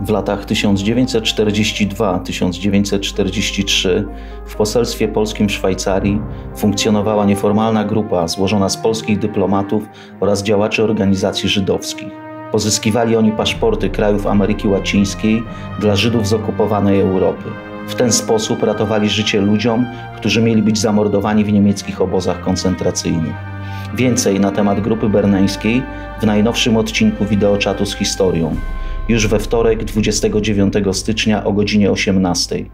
W latach 1942-1943 w poselstwie polskim w Szwajcarii funkcjonowała nieformalna grupa złożona z polskich dyplomatów oraz działaczy organizacji żydowskich. Pozyskiwali oni paszporty krajów Ameryki Łacińskiej dla Żydów z okupowanej Europy. W ten sposób ratowali życie ludziom, którzy mieli być zamordowani w niemieckich obozach koncentracyjnych. Więcej na temat grupy berneńskiej w najnowszym odcinku wideoczatu z historią. Już we wtorek 29 stycznia o godzinie 18.